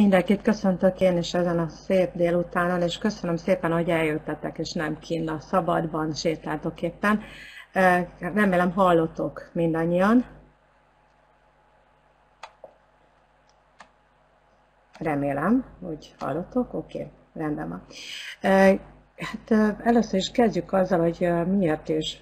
Mindenkit köszöntök én is ezen a szép délutánon, és köszönöm szépen, hogy eljöttetek, és nem kinn a szabadban sétáltok éppen. Remélem hallotok mindannyian. Remélem, hogy hallotok. Oké, rendben van. Hát először is kezdjük azzal, hogy miért is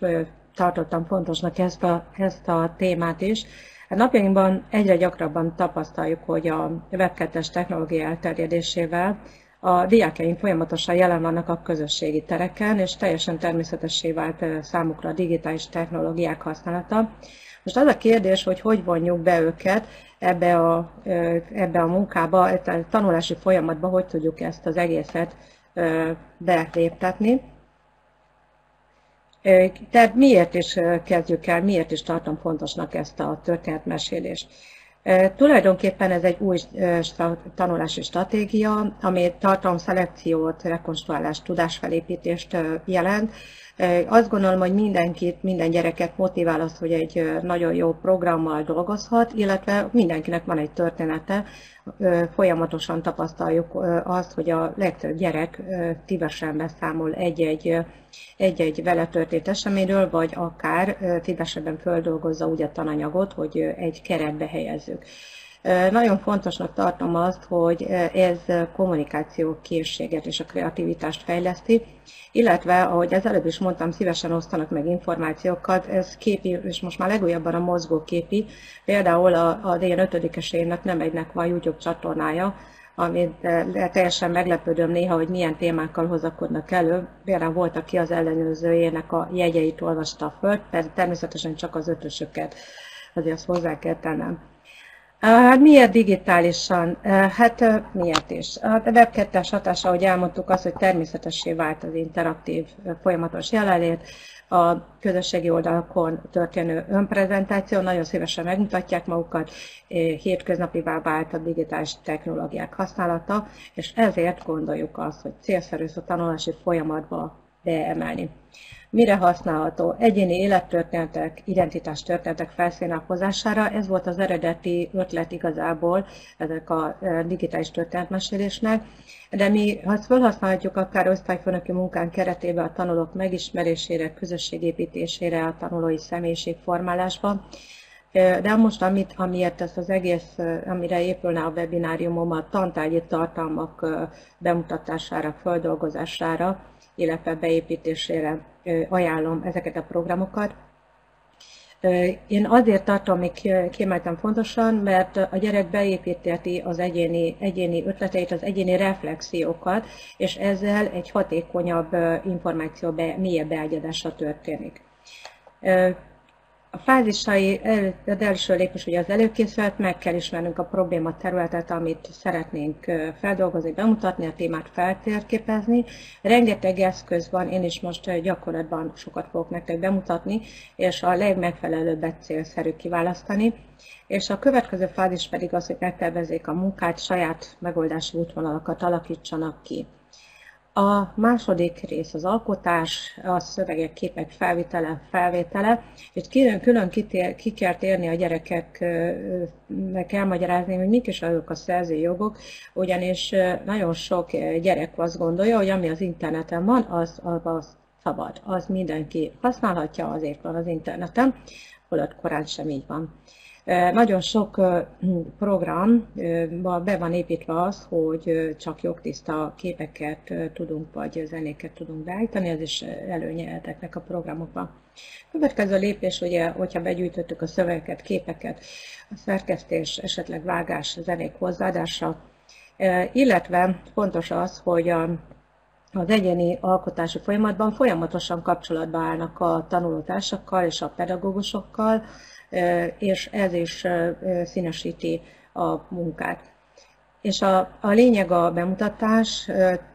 tartottam fontosnak ezt a, ezt a témát is. Hát napjainkban egyre gyakrabban tapasztaljuk, hogy a web technológia elterjedésével a diákjaink folyamatosan jelen vannak a közösségi tereken, és teljesen természetessé vált számukra a digitális technológiák használata. Most az a kérdés, hogy hogy vonjuk be őket ebbe a, ebbe a munkába, a tanulási folyamatba, hogy tudjuk ezt az egészet beléptetni. Tehát miért is kezdjük el, miért is tartom fontosnak ezt a történetmesélést? Tulajdonképpen ez egy új tanulási stratégia, ami tartalomszelekciót, rekonstruálást, tudásfelépítést jelent. Azt gondolom, hogy mindenkit, minden gyereket motivál az, hogy egy nagyon jó programmal dolgozhat, illetve mindenkinek van egy története, folyamatosan tapasztaljuk azt, hogy a legtöbb gyerek szívesen beszámol egy-egy, egy-egy vele történt eseményről, vagy akár szívesebben földolgozza úgy a tananyagot, hogy egy keretbe helyezzük. Nagyon fontosnak tartom azt, hogy ez kommunikáció készséget és a kreativitást fejleszti, illetve, ahogy az előbb is mondtam, szívesen osztanak meg információkat, ez képi, és most már legújabban a mozgóképi, például a, a D5-esének nem egynek van YouTube csatornája, amit teljesen meglepődöm néha, hogy milyen témákkal hozakodnak elő. Például volt, aki az ellenőrzőjének a jegyeit olvasta föl, természetesen csak az ötösöket, azért azt hozzá kell tennem. Hát miért digitálisan? Hát miért is? A web 2 hatása, ahogy elmondtuk, az, hogy természetessé vált az interaktív folyamatos jelenlét, a közösségi oldalakon történő önprezentáció, nagyon szívesen megmutatják magukat, hétköznapivá vált a digitális technológiák használata, és ezért gondoljuk azt, hogy célszerű a tanulási folyamatba beemelni. Mire használható? Egyéni élettörténetek, identitástörténetek felszínálkozására. Ez volt az eredeti ötlet igazából ezek a e, digitális történetmesélésnek. De mi azt felhasználhatjuk akár osztályfőnöki munkán keretében a tanulók megismerésére, közösségépítésére, a tanulói személyiségformálásban. E, de most, amit, amiért ezt az egész, e, amire épülne a webináriumom, a tantárgyi tartalmak bemutatására, földolgozására, illetve beépítésére ajánlom ezeket a programokat. Én azért tartom még kiemeltem fontosan, mert a gyerek beépíteti az egyéni, egyéni ötleteit, az egyéni reflexiókat, és ezzel egy hatékonyabb információ be, mélyebb beágyadása történik. A fázisai, az első lépés ugye az előkészület, meg kell ismernünk a probléma területet, amit szeretnénk feldolgozni, bemutatni, a témát feltérképezni. Rengeteg eszköz van, én is most gyakorlatban sokat fogok nektek bemutatni, és a legmegfelelőbbet célszerű kiválasztani. És a következő fázis pedig az, hogy megtervezzék a munkát, saját megoldási útvonalakat alakítsanak ki. A második rész az alkotás, a szövegek, képek felvitele, felvétele, és külön, külön kitér, ki kell térni a gyerekeknek elmagyarázni, hogy mik is azok a szerzői jogok, ugyanis nagyon sok gyerek azt gondolja, hogy ami az interneten van, az, az szabad, az mindenki használhatja, azért van az interneten, holott korán sem így van. Nagyon sok programba be van építve az, hogy csak jogtiszta képeket tudunk, vagy zenéket tudunk beállítani, ez is előnye ezeknek a programokban. Következő lépés, ugye, hogyha begyűjtöttük a szövegeket, képeket, a szerkesztés, esetleg vágás, zenék hozzáadása, illetve fontos az, hogy a, az egyéni alkotási folyamatban folyamatosan kapcsolatba állnak a tanulótársakkal és a pedagógusokkal, és ez is színesíti a munkát. És a, a lényeg a bemutatás,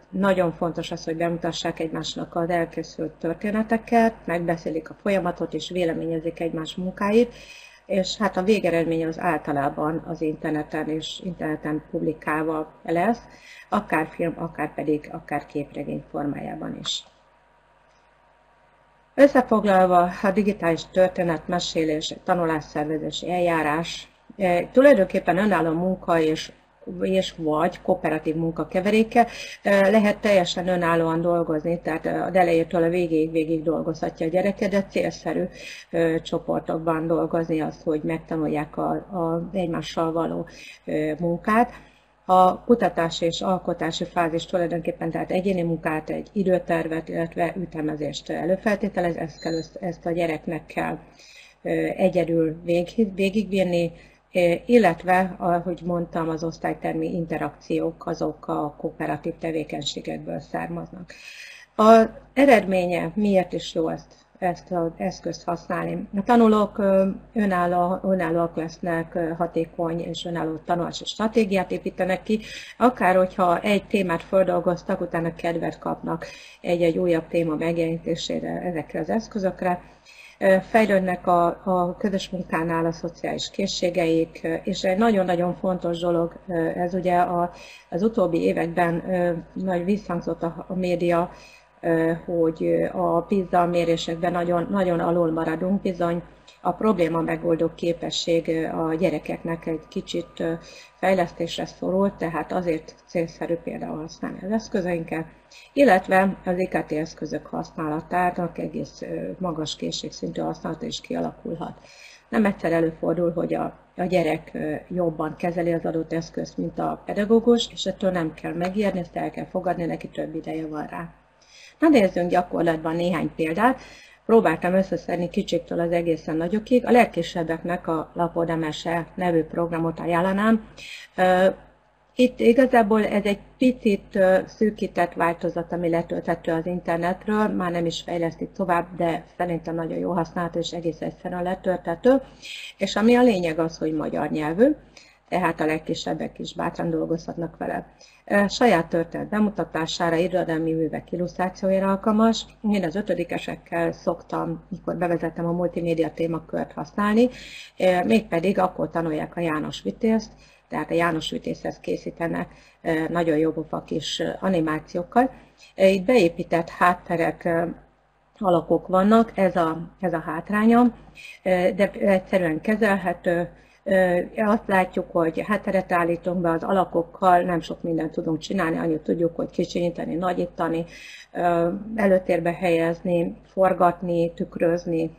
nagyon fontos az, hogy bemutassák egymásnak az elkészült történeteket, megbeszélik a folyamatot és véleményezik egymás munkáit, és hát a végeredmény az általában az interneten és interneten publikálva lesz, akár film, akár pedig akár képregény formájában is. Összefoglalva a digitális történetmesélés, tanulásszervezési eljárás e, tulajdonképpen önálló munka és és vagy kooperatív munkakeveréke lehet teljesen önállóan dolgozni, tehát az elejétől a végéig végig dolgozhatja a gyereke, de célszerű csoportokban dolgozni az, hogy megtanulják a, a egymással való munkát. A kutatás és alkotási fázis tulajdonképpen tehát egyéni munkát, egy időtervet, illetve ütemezést előfeltételez, ezt, kell, ezt a gyereknek kell egyedül végig, végigvinni, illetve, ahogy mondtam, az osztálytermi interakciók azok a kooperatív tevékenységekből származnak. Az eredménye miért is jó ezt ezt az eszközt használni. A tanulók önálló, önállóak lesznek, hatékony és önálló tanulási stratégiát építenek ki, akár hogyha egy témát földolgoztak, utána kedvet kapnak egy-egy újabb téma megjelenítésére ezekre az eszközökre, fejlődnek a, a közös munkánál a szociális készségeik, és egy nagyon-nagyon fontos dolog, ez ugye a, az utóbbi években nagy visszhangzott a, a média, hogy a PISA mérésekben nagyon, nagyon alul maradunk, bizony a probléma megoldó képesség a gyerekeknek egy kicsit fejlesztésre szorult, tehát azért célszerű például használni az eszközeinket, illetve az IKT eszközök használatának egész magas készségszintű használata is kialakulhat. Nem egyszer előfordul, hogy a, a gyerek jobban kezeli az adott eszközt, mint a pedagógus, és ettől nem kell megírni, ezt el kell fogadni, neki több ideje van rá. Na nézzünk gyakorlatban néhány példát. Próbáltam összeszedni kicsiktől az egészen nagyokig. A legkisebbeknek a Lapodemese nevű programot ajánlanám. Itt igazából ez egy picit szűkített változat, ami letölthető az internetről, már nem is fejlesztik tovább, de szerintem nagyon jó használható és egész egyszerűen letölthető. És ami a lényeg az, hogy magyar nyelvű, tehát a legkisebbek is bátran dolgozhatnak vele. Saját történet bemutatására, irodalmi művek illusztrációjára alkalmas. Én az ötödikesekkel szoktam, mikor bevezettem a multimédia témakört használni, mégpedig akkor tanulják a János Vitézt, tehát a János Vitézhez készítenek nagyon jó kis animációkkal. Itt beépített hátterek alakok vannak, ez a, ez a hátránya, de egyszerűen kezelhető, azt látjuk, hogy hátteret állítunk be az alakokkal, nem sok mindent tudunk csinálni, annyit tudjuk, hogy kicsinyíteni, nagyítani, előtérbe helyezni, forgatni, tükrözni,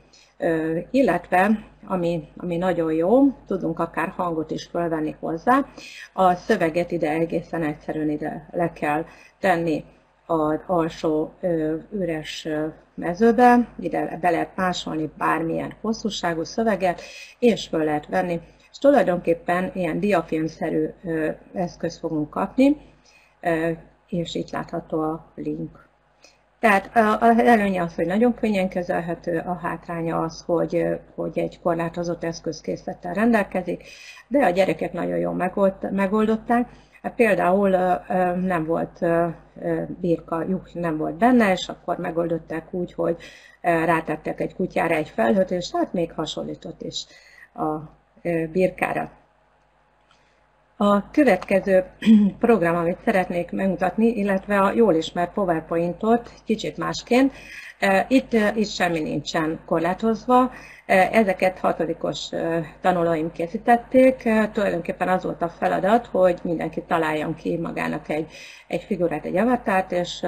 illetve, ami, ami nagyon jó, tudunk akár hangot is fölvenni hozzá, a szöveget ide egészen egyszerűen ide le kell tenni. Az alsó üres mezőbe, ide be lehet másolni bármilyen hosszúságú szöveget, és föl lehet venni, és tulajdonképpen ilyen diafilmszerű eszközt fogunk kapni, és itt látható a link. Tehát az előnye az, hogy nagyon könnyen kezelhető, a hátránya az, hogy, hogy egy korlátozott eszközkészlettel rendelkezik, de a gyerekek nagyon jól megoldották. Hát például nem volt birka, lyuk nem volt benne, és akkor megoldották úgy, hogy rátettek egy kutyára egy felhőt, és hát még hasonlított is a birkára. A következő program, amit szeretnék megmutatni, illetve a jól ismert PowerPointot kicsit másként, itt, itt semmi nincsen korlátozva, ezeket hatodikos tanulóim készítették, tulajdonképpen az volt a feladat, hogy mindenki találjon ki magának egy, egy figurát, egy avatárt, és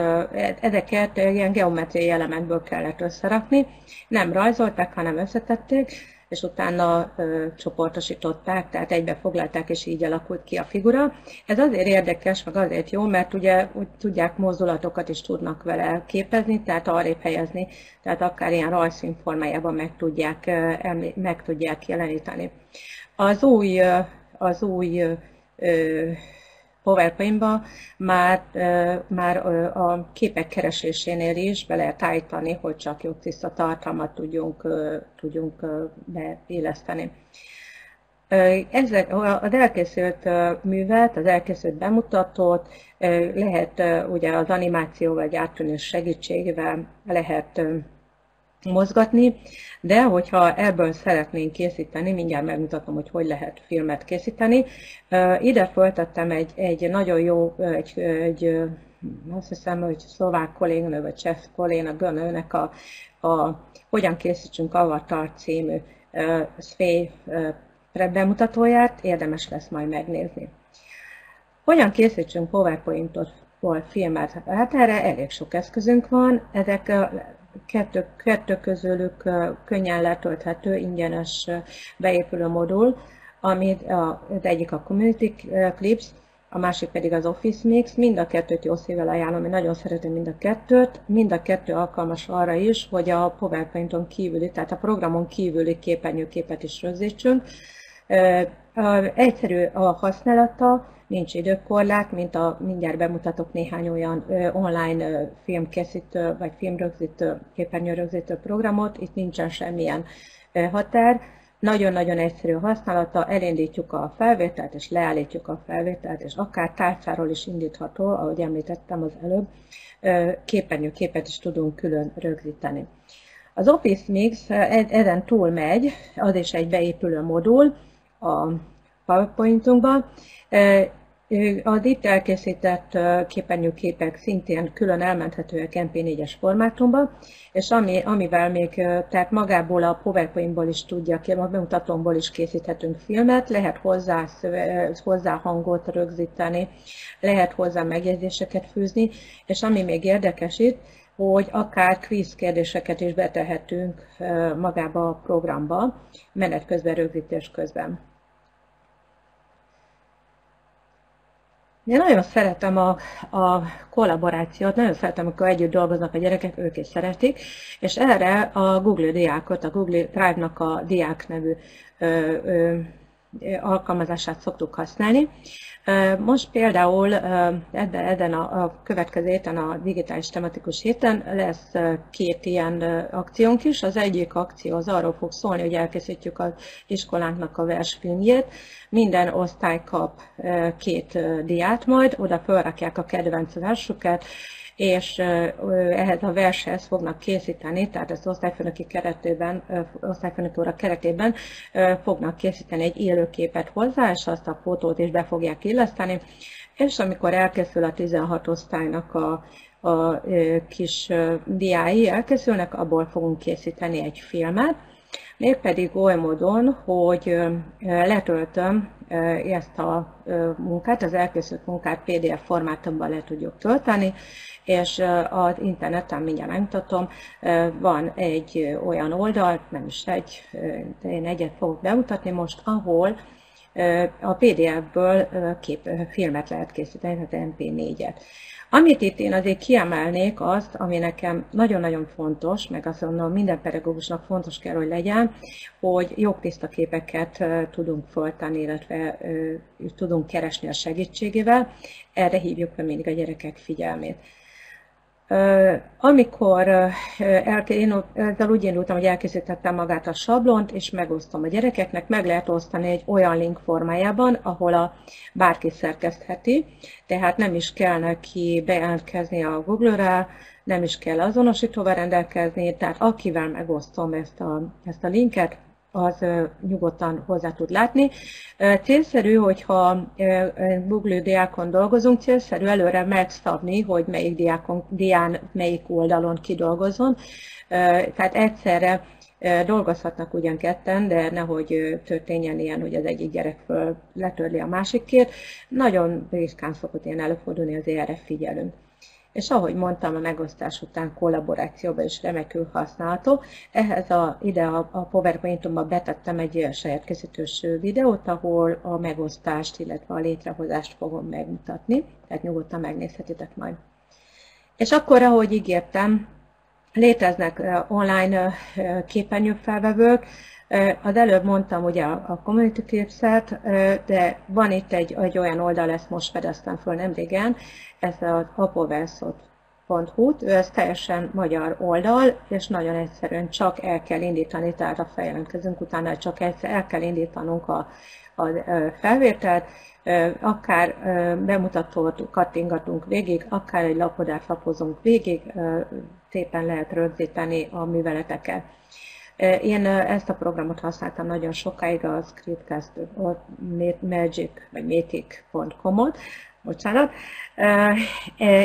ezeket ilyen geometriai elemekből kellett összerakni. Nem rajzolták, hanem összetették, és utána ö, csoportosították, tehát egybe foglalták, és így alakult ki a figura. Ez azért érdekes, meg azért jó, mert ugye úgy tudják mozdulatokat is tudnak vele képezni, tehát arrébb helyezni, tehát akár ilyen rajzszín formájában meg tudják, meg tudják jeleníteni. Az új, az új ö, PowerPoint-ba már, már a képek keresésénél is be lehet állítani, hogy csak jó tiszta tartalmat tudjunk, tudjunk beéleszteni. Ezek, az elkészült művet, az elkészült bemutatót lehet ugye az animáció vagy áttűnés segítségével lehet mozgatni, de hogyha ebből szeretnénk készíteni, mindjárt megmutatom, hogy hogy lehet filmet készíteni. Ide föltettem egy, egy nagyon jó, egy, egy azt hiszem, hogy szlovák kolléganő, vagy cseh kolléganőnek a, a Hogyan készítsünk Avatar című uh, bemutatóját, érdemes lesz majd megnézni. Hogyan készítsünk PowerPointot filmet? Hát erre elég sok eszközünk van, ezek kettő, kettő közülük könnyen letölthető, ingyenes beépülő modul, amit az egyik a Community Clips, a másik pedig az Office Mix. Mind a kettőt jó szívvel ajánlom, én nagyon szeretem mind a kettőt. Mind a kettő alkalmas arra is, hogy a PowerPointon kívüli, tehát a programon kívüli képernyőképet is rögzítsünk. Egyszerű a használata, nincs időkorlát, mint a mindjárt bemutatok néhány olyan online filmkészítő vagy filmrögzítő, képernyőrögzítő programot, itt nincsen semmilyen határ. Nagyon-nagyon egyszerű a használata, elindítjuk a felvételt, és leállítjuk a felvételt, és akár tárcáról is indítható, ahogy említettem az előbb, képernyőképet is tudunk külön rögzíteni. Az Office Mix ezen túl megy, az is egy beépülő modul a PowerPointunkban, az itt elkészített képernyőképek szintén külön elmenthetőek MP4-es formátumban, és ami, amivel még, tehát magából a PowerPoint-ból is tudja, a bemutatómból is készíthetünk filmet, lehet hozzá, hozzá hangot rögzíteni, lehet hozzá megjegyzéseket fűzni, és ami még érdekes itt, hogy akár quiz kérdéseket is betehetünk magába a programba, menet közben, rögzítés közben. Én nagyon szeretem a, a kollaborációt, nagyon szeretem, amikor együtt dolgoznak a gyerekek, ők is szeretik, és erre a Google diákot, a Google Drive-nak a diák nevű ö, ö, alkalmazását szoktuk használni. Most például ebben, ebben a, a következő héten, a digitális tematikus héten lesz két ilyen akciónk is. Az egyik akció az arról fog szólni, hogy elkészítjük az iskolánknak a versfilmjét. Minden osztály kap két diát majd, oda felrakják a kedvenc versüket, és ehhez a vershez fognak készíteni, tehát az osztályfőnöki keretében, osztályfőnöki óra keretében fognak készíteni egy élőképet hozzá, és azt a fotót is be fogják illeszteni, és amikor elkészül a 16 osztálynak a, a kis diái elkészülnek, abból fogunk készíteni egy filmet, mégpedig oly módon, hogy letöltöm ezt a munkát, az elkészült munkát PDF formátumban le tudjuk tölteni, és az interneten mindjárt megmutatom, van egy olyan oldal, nem is egy, de én egyet fogok bemutatni most, ahol a PDF-ből kép, filmet lehet készíteni, tehát MP4-et. Amit itt én azért kiemelnék azt, ami nekem nagyon-nagyon fontos, meg azt mondom, minden pedagógusnak fontos kell, hogy legyen, hogy jogtiszta képeket tudunk föltani, illetve tudunk keresni a segítségével. Erre hívjuk fel mindig a gyerekek figyelmét. Amikor én ezzel úgy indultam, hogy elkészítettem magát a sablont, és megosztom a gyerekeknek, meg lehet osztani egy olyan link formájában, ahol a bárki szerkesztheti, tehát nem is kell neki bejelentkezni a Google-re, nem is kell azonosítóval rendelkezni, tehát akivel megosztom ezt a, ezt a linket, az nyugodtan hozzá tud látni. Célszerű, hogyha Google diákon dolgozunk, célszerű előre megszabni, hogy melyik diákon, dián melyik oldalon kidolgozon. Tehát egyszerre dolgozhatnak ugyan ketten, de nehogy történjen ilyen, hogy az egyik gyerek föl letörli a másikért. Nagyon ritkán szokott ilyen előfordulni, azért erre figyelünk és ahogy mondtam, a megosztás után kollaborációban is remekül használható. Ehhez a, ide a, a PowerPoint-omba betettem egy saját készítős videót, ahol a megosztást, illetve a létrehozást fogom megmutatni, tehát nyugodtan megnézhetitek majd. És akkor, ahogy ígértem, léteznek online képernyőfelvevők, az előbb mondtam ugye a Community Clips-et, de van itt egy, egy olyan oldal, ezt most fedeztem föl nem régen, ez az apoverszot.hu, ez teljesen magyar oldal, és nagyon egyszerűen csak el kell indítani, tehát a feljelentkezünk utána csak egyszer el kell indítanunk a, a felvételt, akár bemutatót kattingatunk végig, akár egy lapodát lapozunk végig, szépen lehet rögzíteni a műveleteket. Én ezt a programot használtam nagyon sokáig, a Scriptcast Magic vagy Matic.com-ot, bocsánat.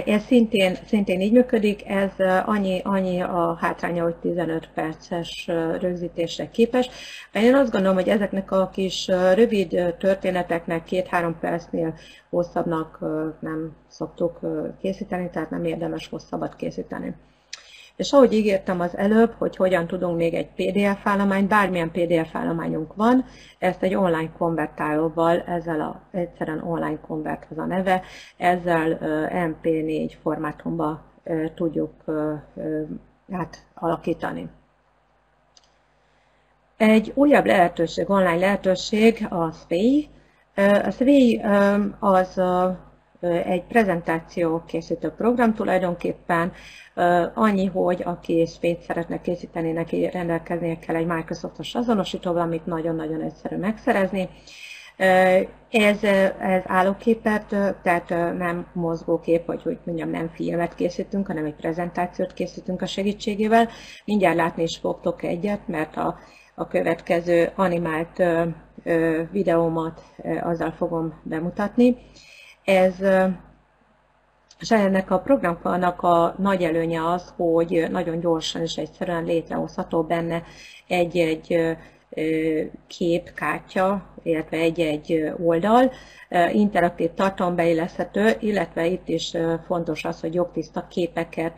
Ez szintén, szintén így működik, ez annyi, annyi a hátránya, hogy 15 perces rögzítésre képes. Én azt gondolom, hogy ezeknek a kis rövid történeteknek két-három percnél hosszabbnak nem szoktuk készíteni, tehát nem érdemes hosszabbat készíteni. És ahogy ígértem az előbb, hogy hogyan tudunk még egy PDF állományt, bármilyen PDF állományunk van, ezt egy online konvertálóval, ezzel a egyszerűen online konvert az a neve, ezzel MP4 formátumba tudjuk hát, alakítani. Egy újabb lehetőség, online lehetőség a SVI. A SVI az egy prezentáció készítő program tulajdonképpen, annyi, hogy aki SPét szeretne készíteni, neki rendelkeznie kell egy Microsoftos azonosítóval, amit nagyon-nagyon egyszerű megszerezni. Ez, ez állóképet, tehát nem mozgókép, vagy hogy mondjam, nem filmet készítünk, hanem egy prezentációt készítünk a segítségével. Mindjárt látni is fogtok egyet, mert a, a következő animált videómat azzal fogom bemutatni. Ez, és ennek a programnak a nagy előnye az, hogy nagyon gyorsan és egyszerűen létrehozható benne egy-egy képkártya, illetve egy-egy oldal, interaktív tartalom beilleszthető, illetve itt is fontos az, hogy jogtiszta képeket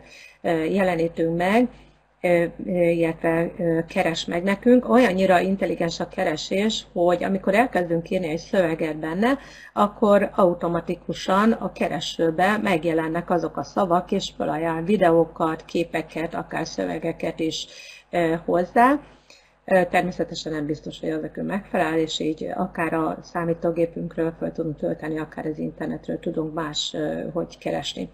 jelenítünk meg, illetve keres meg nekünk. Olyannyira intelligens a keresés, hogy amikor elkezdünk írni egy szöveget benne, akkor automatikusan a keresőbe megjelennek azok a szavak, és felajánl videókat, képeket, akár szövegeket is hozzá. Természetesen nem biztos, hogy ezek megfelel, és így akár a számítógépünkről fel tudunk tölteni, akár az internetről tudunk más, hogy keresni.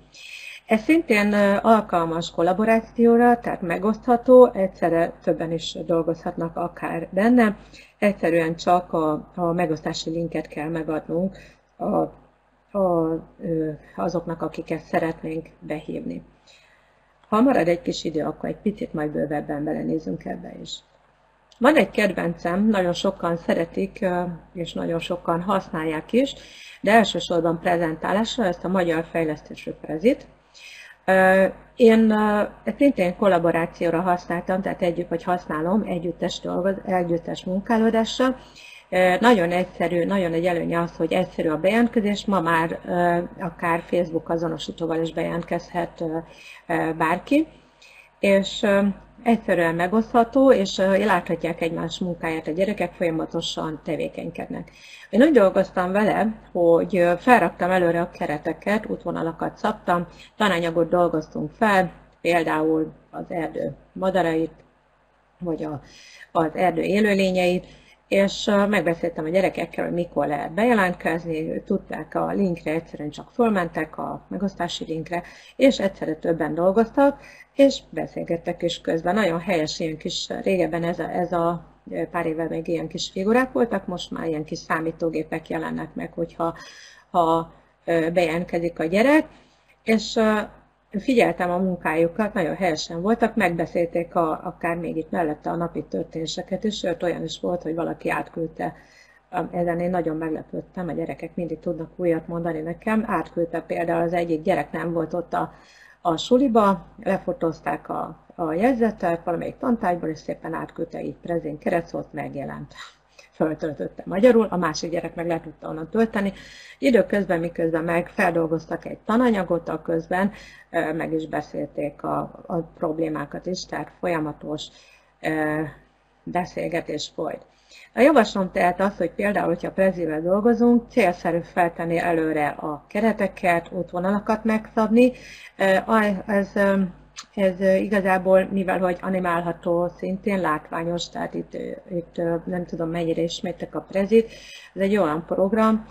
Ez szintén alkalmas kollaborációra, tehát megosztható, egyszerre többen is dolgozhatnak akár benne. Egyszerűen csak a, a megosztási linket kell megadnunk a, a, azoknak, akiket szeretnénk behívni. Ha marad egy kis idő, akkor egy picit majd bővebben belenézünk ebbe is. Van egy kedvencem, nagyon sokan szeretik, és nagyon sokan használják is, de elsősorban prezentálásra ezt a Magyar Fejlesztésű Prezit, én szintén kollaborációra használtam, tehát együtt, vagy használom együttes, dolgoz, együttes munkálódásra. Nagyon egyszerű, nagyon egy előnye az, hogy egyszerű a bejelentkezés. Ma már akár Facebook azonosítóval is bejelentkezhet bárki. És egyszerűen megosztható, és láthatják egymás munkáját a gyerekek, folyamatosan tevékenykednek. Én úgy dolgoztam vele, hogy felraktam előre a kereteket, útvonalakat szabtam, tananyagot dolgoztunk fel, például az erdő madarait, vagy a, az erdő élőlényeit, és megbeszéltem a gyerekekkel, hogy mikor lehet bejelentkezni, tudták a linkre, egyszerűen csak fölmentek a megosztási linkre, és egyszerre többen dolgoztak, és beszélgettek is közben. Nagyon helyes ilyen kis, régebben ez a, ez a pár éve még ilyen kis figurák voltak, most már ilyen kis számítógépek jelennek meg, hogyha ha bejelentkezik a gyerek, és figyeltem a munkájukat, nagyon helyesen voltak, megbeszélték a, akár még itt mellette a napi történéseket is, sőt olyan is volt, hogy valaki átküldte, ezen én nagyon meglepődtem, a gyerekek mindig tudnak újat mondani nekem, átküldte például az egyik gyerek nem volt ott a, a suliba, lefotózták a, a jegyzetet valamelyik tantárgyból, és szépen átküldte így prezén keresztszót, megjelent föltöltötte magyarul, a másik gyerek meg le tudta onnan tölteni. Időközben, miközben meg feldolgoztak egy tananyagot, a közben meg is beszélték a, a problémákat is, tehát folyamatos beszélgetés folyt. A javaslom tehát az, hogy például, hogyha prezével dolgozunk, célszerű feltenni előre a kereteket, útvonalakat megszabni. Ez ez igazából, mivel hogy animálható, szintén látványos, tehát itt, itt nem tudom mennyire ismertek a prezit, ez egy olyan program,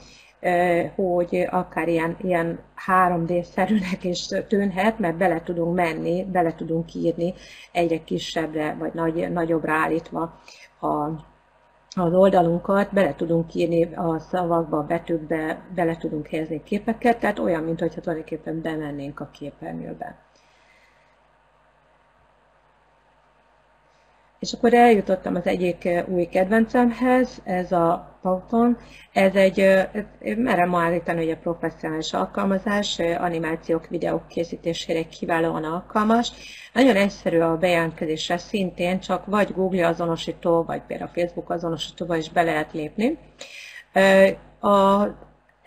hogy akár ilyen, ilyen 3D-szerűnek is tűnhet, mert bele tudunk menni, bele tudunk írni egyre kisebbre, vagy nagy, nagyobbra állítva a, az oldalunkat, bele tudunk írni a szavakba, a betűkbe, bele tudunk helyezni képeket, tehát olyan, mintha tulajdonképpen bemennénk a képernyőbe. És akkor eljutottam az egyik új kedvencemhez, ez a Pauton. Ez egy, merem állítani, hogy a professzionális alkalmazás, animációk, videók készítésére kiválóan alkalmas. Nagyon egyszerű a bejelentkezésre, szintén csak vagy Google azonosító, vagy például Facebook azonosítóba is be lehet lépni. A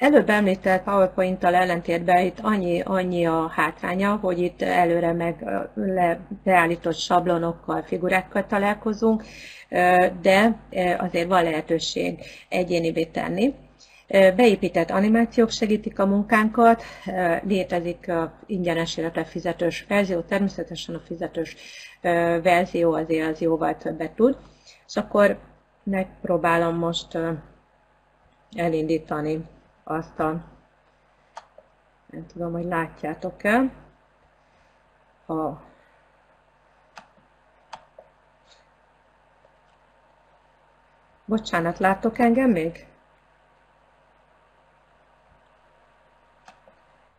előbb említett PowerPoint-tal ellentétben itt annyi, annyi a hátránya, hogy itt előre meg le, beállított sablonokkal, figurákkal találkozunk, de azért van lehetőség egyénivé tenni. Beépített animációk segítik a munkánkat, létezik a ingyenes, illetve fizetős verzió, természetesen a fizetős verzió azért az jóval többet tud. És akkor megpróbálom most elindítani azt a, nem tudom, hogy látjátok-e, a Bocsánat, láttok engem még?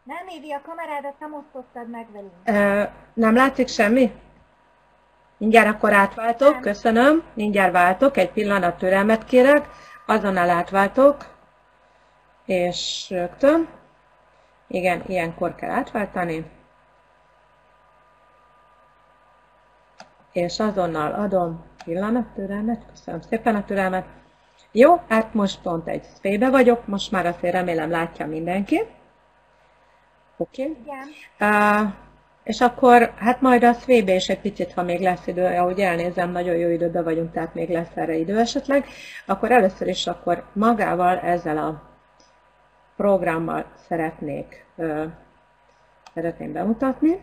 Nem, Évi, a kamerádat nem osztottad meg velünk. E, nem látszik semmi? Mindjárt akkor átváltok, nem. köszönöm. Mindjárt váltok, egy pillanat türelmet kérek. Azonnal átváltok. És rögtön. Igen, ilyenkor kell átváltani. És azonnal adom pillanat türelmet, köszönöm szépen a türelmet. Jó, hát most pont egy szfébe vagyok, most már azért remélem látja mindenki. Oké. Okay. Igen. Uh, és akkor, hát majd a szvébe is egy picit, ha még lesz idő, ahogy elnézem, nagyon jó időben vagyunk, tehát még lesz erre idő esetleg, akkor először is akkor magával ezzel a programmal szeretnék, szeretném bemutatni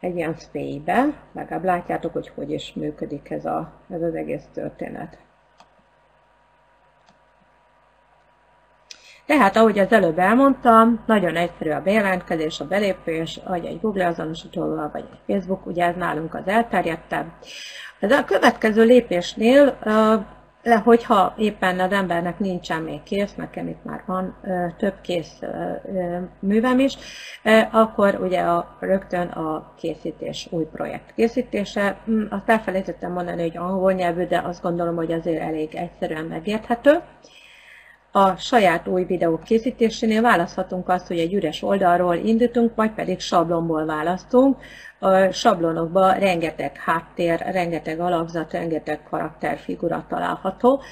egy ilyen szfélybe, legalább látjátok, hogy hogy is működik ez, a, ez az egész történet. Tehát, ahogy az előbb elmondtam, nagyon egyszerű a bejelentkezés, a belépés, vagy egy Google azonosítóval, vagy egy Facebook, ugye ez nálunk az elterjedtebb. Ez a következő lépésnél le, hogyha éppen az embernek nincsen még kész, nekem itt már van több kész művem is, akkor ugye a, rögtön a készítés, új projekt készítése. Hm, azt elfelejtettem mondani, hogy angol nyelvű, de azt gondolom, hogy azért elég egyszerűen megérthető. A saját új videók készítésénél választhatunk azt, hogy egy üres oldalról indítunk, vagy pedig sablonból választunk. A sablonokban rengeteg háttér, rengeteg alakzat, rengeteg karakterfigura található.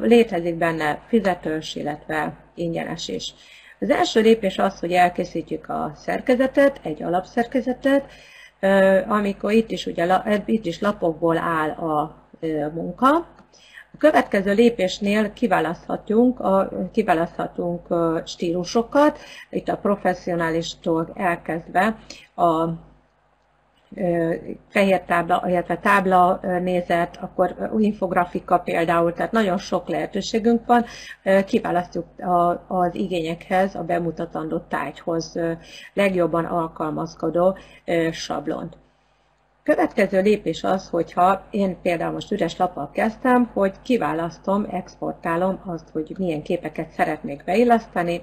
Létezik benne fizetős, illetve ingyenes is. Az első lépés az, hogy elkészítjük a szerkezetet, egy alapszerkezetet, amikor itt is, ugye, itt is lapokból áll a munka, következő lépésnél kiválaszthatunk, a, kiválaszthatunk stílusokat, itt a professzionálistól elkezdve a fehér tábla, illetve tábla nézet, akkor infografika például, tehát nagyon sok lehetőségünk van, kiválasztjuk az igényekhez, a bemutatandó tájhoz legjobban alkalmazkodó sablont. Következő lépés az, hogyha én például most üres lappal kezdtem, hogy kiválasztom, exportálom azt, hogy milyen képeket szeretnék beilleszteni.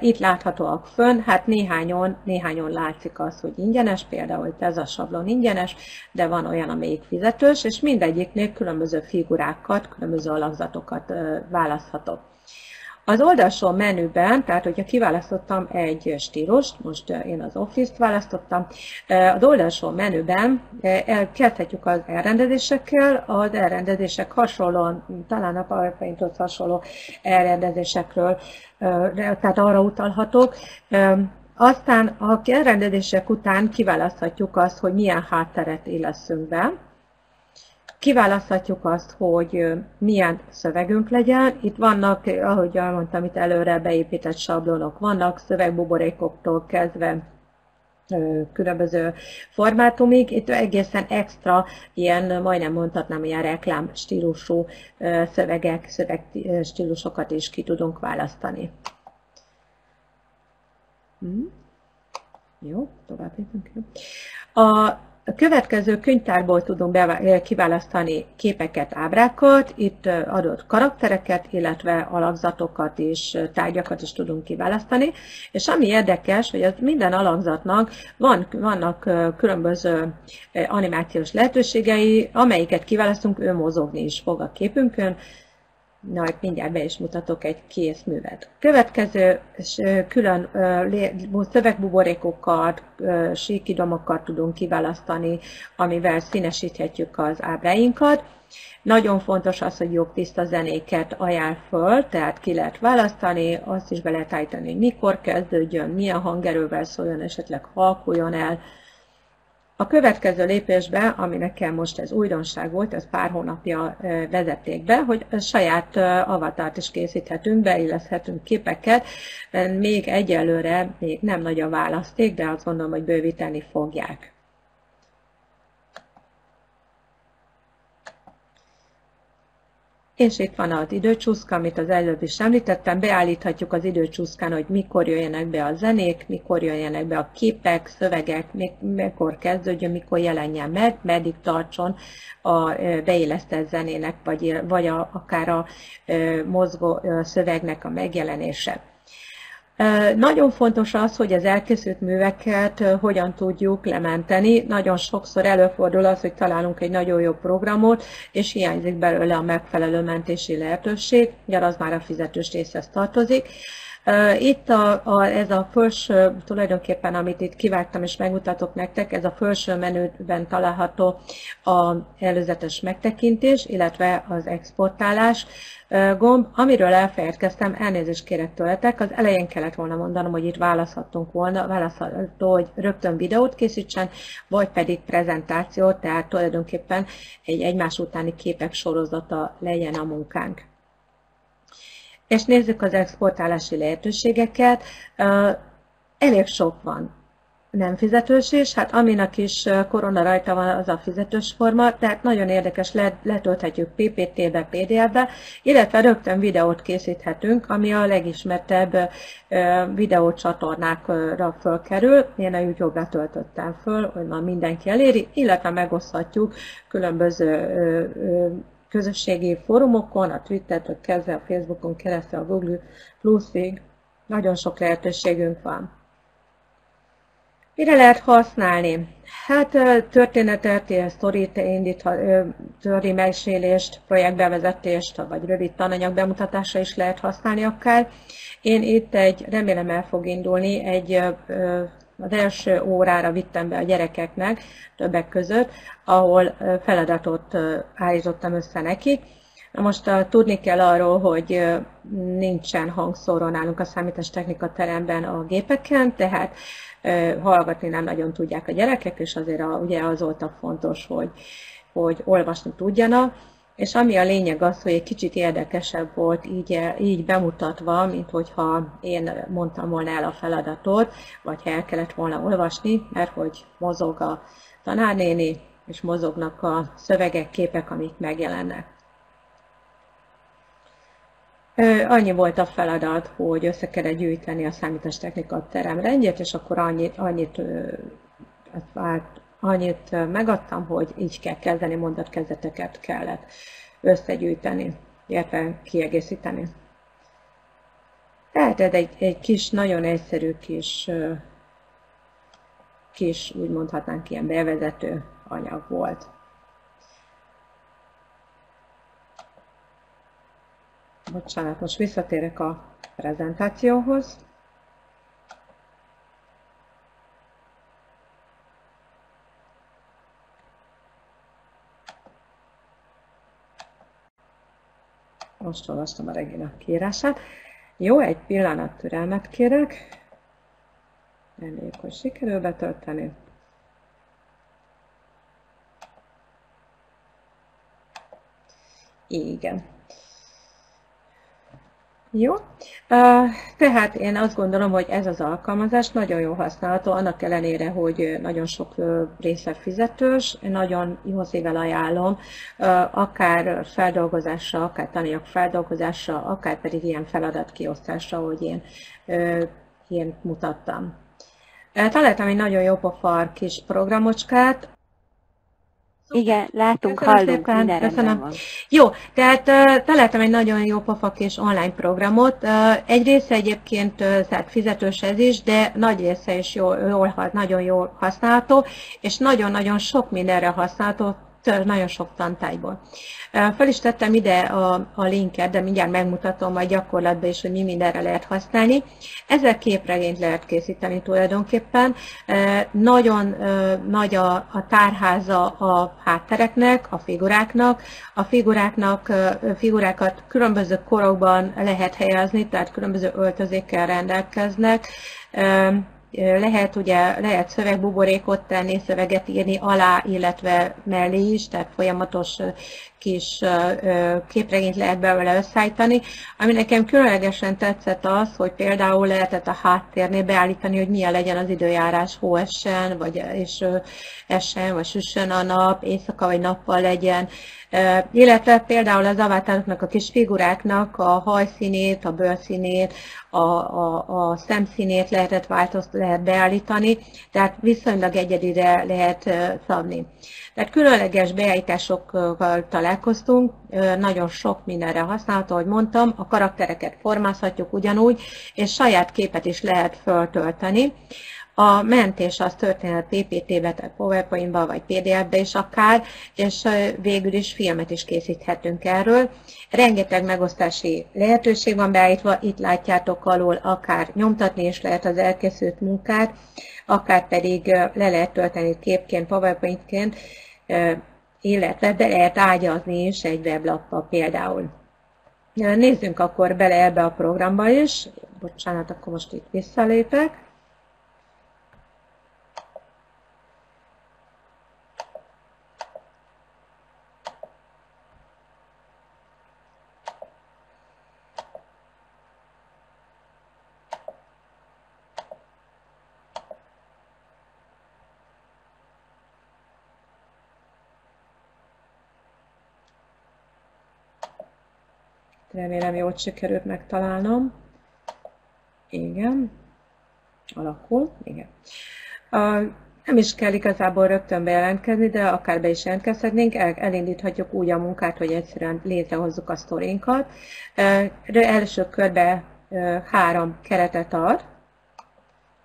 Itt láthatóak fönn, hát néhányon, néhányon látszik az, hogy ingyenes, például ez a sablon ingyenes, de van olyan, amelyik fizetős, és mindegyiknél különböző figurákat, különböző alakzatokat választhatok. Az oldalsó menüben, tehát hogyha kiválasztottam egy stílust, most eh, én az Office-t választottam, eh, az oldalsó menüben eh, kezdhetjük az elrendezésekkel, az elrendezések hasonlóan, talán a PowerPoint-hoz hasonló elrendezésekről, tehát arra utalhatok. Aztán a elrendezések után kiválaszthatjuk azt, hogy milyen hátteret illeszünk be. Kiválaszthatjuk azt, hogy milyen szövegünk legyen. Itt vannak, ahogy elmondtam, itt előre beépített sablonok vannak, szövegbuborékoktól kezdve különböző formátumig. Itt egészen extra, ilyen majdnem mondhatnám, ilyen reklám stílusú szövegek, szöveg stílusokat is ki tudunk választani. Hm. Jó, tovább A A következő könyvtárból tudunk kiválasztani képeket, ábrákat, itt adott karaktereket, illetve alakzatokat és tárgyakat is tudunk kiválasztani, és ami érdekes, hogy az minden alakzatnak van, vannak különböző animációs lehetőségei, amelyiket kiválasztunk, ő mozogni is fog a képünkön, Na, mindjárt be is mutatok egy kész művet. Következő külön szövegbuborékokat, síkidomokat tudunk kiválasztani, amivel színesíthetjük az ábráinkat. Nagyon fontos az, hogy jobb tiszta zenéket ajánl föl, tehát ki lehet választani, azt is be lehet állítani, hogy mikor kezdődjön, milyen hangerővel szóljon, esetleg halkuljon el, a következő lépésbe, ami nekem most ez újdonság volt, ez pár hónapja vezették be, hogy saját avatárt is készíthetünk, beilleszthetünk képeket. Még egyelőre még nem nagy a választék, de azt gondolom, hogy bővíteni fogják. És itt van az időcsúszka, amit az előbb is említettem, beállíthatjuk az időcsúszkán, hogy mikor jöjjenek be a zenék, mikor jöjjenek be a képek, szövegek, mikor kezdődjön, mikor jelenjen meg, meddig tartson a beillesztett zenének, vagy, vagy a, akár a mozgó szövegnek a megjelenése. Nagyon fontos az, hogy az elkészült műveket hogyan tudjuk lementeni. Nagyon sokszor előfordul az, hogy találunk egy nagyon jó programot, és hiányzik belőle a megfelelő mentési lehetőség, az már a fizetős részhez tartozik. Itt a, a, ez a felső, tulajdonképpen amit itt kivágtam és megmutatok nektek, ez a felső menüben található a előzetes megtekintés, illetve az exportálás gomb, amiről elfelejtkeztem, elnézést kérek tőletek, az elején kellett volna mondanom, hogy itt választhattunk volna, választható, hogy rögtön videót készítsen, vagy pedig prezentációt, tehát tulajdonképpen egy egymás utáni képek sorozata legyen a munkánk. És nézzük az exportálási lehetőségeket. Elég sok van nem fizetős is, hát aminek is korona rajta van, az a fizetős forma, tehát nagyon érdekes, letölthetjük PPT-be, PDF-be, illetve rögtön videót készíthetünk, ami a legismertebb videócsatornákra fölkerül. Én a YouTube-ra töltöttem föl, hogy ma mindenki eléri, illetve megoszthatjuk különböző közösségi fórumokon, a Twitter-től kezdve a Facebookon keresztül, a Google Plus-ig. Nagyon sok lehetőségünk van. Mire lehet használni? Hát történetet, sztorit indíthat, történeti mesélést, projektbevezetést, vagy rövid tananyag bemutatásra is lehet használni akár. Én itt egy, remélem el fog indulni, egy az első órára vittem be a gyerekeknek többek között, ahol feladatot állítottam össze nekik. Na most a, tudni kell arról, hogy nincsen hangszóró nálunk a számítástechnika teremben a gépeken, tehát hallgatni nem nagyon tudják a gyerekek, és azért a, ugye az volt a fontos, hogy, hogy olvasni tudjanak. És ami a lényeg az, hogy egy kicsit érdekesebb volt így, így bemutatva, mint hogyha én mondtam volna el a feladatot, vagy ha el kellett volna olvasni, mert hogy mozog a tanárnéni, és mozognak a szövegek, képek, amik megjelennek. Annyi volt a feladat, hogy össze kellett gyűjteni a számítástechnika teremrendjét, és akkor annyit, annyit, hát annyit megadtam, hogy így kell kezdeni, mondatkezeteket kellett összegyűjteni, illetve kiegészíteni. Tehát egy, egy kis, nagyon egyszerű kis, kis, úgy mondhatnánk, ilyen bevezető anyag volt. Bocsánat, most visszatérek a prezentációhoz. Most olvastam a Regina kiírását. Jó, egy pillanat türelmet kérek. Reméljük, hogy sikerül betölteni. Igen. Jó, tehát én azt gondolom, hogy ez az alkalmazás nagyon jó használható, annak ellenére, hogy nagyon sok része fizetős, nagyon jó szívvel ajánlom, akár feldolgozásra, akár tananyag feldolgozásra, akár pedig ilyen feladatkiosztásra, ahogy én, én mutattam. Találtam egy nagyon jó pofar kis programocskát, Igen, látunk, Köszönöm hallunk, szépen, minden köszönöm. van. Jó, tehát találtam egy nagyon jó pofakés online programot. Egy része egyébként tehát fizetős ez is, de nagy része is jól, jól, nagyon jól használható, és nagyon-nagyon sok mindenre használható, nagyon sok tantárgyból. Fel is tettem ide a, a linket, de mindjárt megmutatom majd gyakorlatban is, hogy mi mindenre lehet használni. Ezzel képregényt lehet készíteni tulajdonképpen. Nagyon nagy a, a tárháza a háttereknek, a figuráknak. A figuráknak, figurákat különböző korokban lehet helyezni, tehát különböző öltözékkel rendelkeznek lehet ugye lehet szövegbuborékot tenni, szöveget írni alá, illetve mellé is, tehát folyamatos kis képregényt lehet belőle összeállítani. Ami nekem különlegesen tetszett az, hogy például lehetett a háttérnél beállítani, hogy milyen legyen az időjárás, hó essen, vagy és essen, vagy süssön a nap, éjszaka vagy nappal legyen. Illetve például az avatároknak, a kis figuráknak a hajszínét, a bőrszínét, a, a, a szemszínét lehetett változt, lehet beállítani, tehát viszonylag egyedire lehet szabni. Tehát különleges beállításokkal találkoztunk, nagyon sok mindenre használható, ahogy mondtam, a karaktereket formázhatjuk ugyanúgy, és saját képet is lehet föltölteni. A mentés az történhet PPT-be, tehát PowerPoint-ba, vagy PDF-be is akár, és végül is filmet is készíthetünk erről. Rengeteg megosztási lehetőség van beállítva, itt látjátok alul, akár nyomtatni is lehet az elkészült munkát, akár pedig le lehet tölteni képként, PowerPoint-ként, illetve be lehet ágyazni is egy weblappa például. Nézzünk akkor bele ebbe a programba is. Bocsánat, akkor most itt visszalépek. Remélem jól sikerült megtalálnom. Igen. Alakul. Igen. Nem is kell igazából rögtön bejelentkezni, de akár be is jelentkezhetnénk, El, elindíthatjuk úgy a munkát, hogy egyszerűen létrehozzuk a sztorinkat. Első körbe három keretet ad.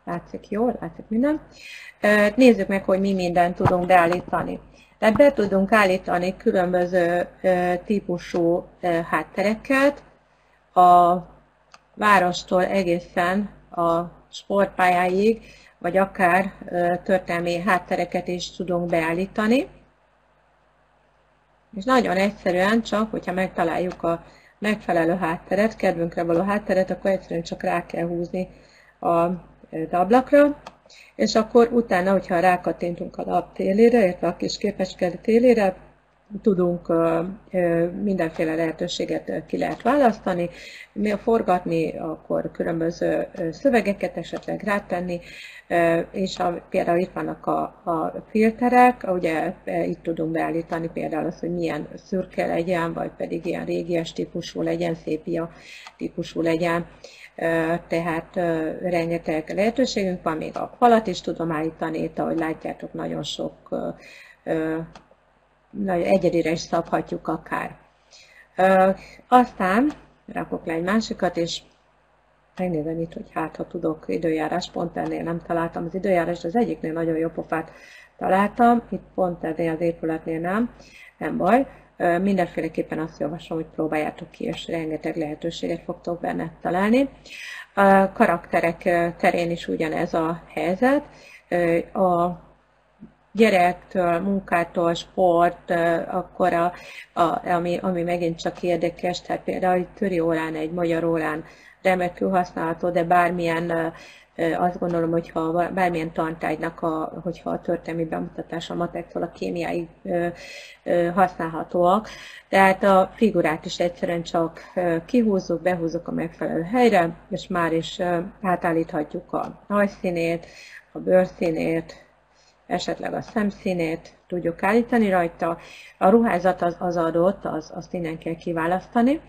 Látszik jól, látszik minden. Nézzük meg, hogy mi mindent tudunk beállítani. Tehát be tudunk állítani különböző típusú háttereket, a várostól egészen a sportpályáig, vagy akár történelmi háttereket is tudunk beállítani. És nagyon egyszerűen csak, hogyha megtaláljuk a megfelelő hátteret, kedvünkre való hátteret, akkor egyszerűen csak rá kell húzni a ablakra, és akkor utána, hogyha rákattintunk a lap télére, illetve a kis képecske télére, tudunk mindenféle lehetőséget ki lehet választani, mi forgatni, akkor különböző szövegeket esetleg rátenni, és a, például itt vannak a, a filterek, ugye itt tudunk beállítani például azt, hogy milyen szürke legyen, vagy pedig ilyen régies típusú legyen, szépia típusú legyen tehát rengeteg lehetőségünk van, még a falat is tudom állítani, itt, ahogy látjátok, nagyon sok nagyon egyedire is szabhatjuk akár. Aztán rakok le egy másikat, és megnézem itt, hogy hát, ha tudok időjárás, pont ennél nem találtam az időjárást, az egyiknél nagyon jó pofát találtam, itt pont ennél az épületnél nem, nem baj. Mindenféleképpen azt javaslom, hogy próbáljátok ki, és rengeteg lehetőséget fogtok benne találni. A karakterek terén is ugyanez a helyzet. A gyerektől, munkától, sport, akkor a, a, ami, ami megint csak érdekes, tehát például egy töri órán, egy magyar órán remekül használható, de bármilyen azt gondolom, hogy ha bármilyen tantárgynak, a, hogyha a történelmi bemutatás a matektól a kémiai használhatóak, tehát a figurát is egyszerűen csak kihúzzuk, behúzzuk a megfelelő helyre, és már is átállíthatjuk a hajszínét, a bőrszínét, esetleg a szemszínét tudjuk állítani rajta. A ruházat az, az adott, az, azt innen kell kiválasztani.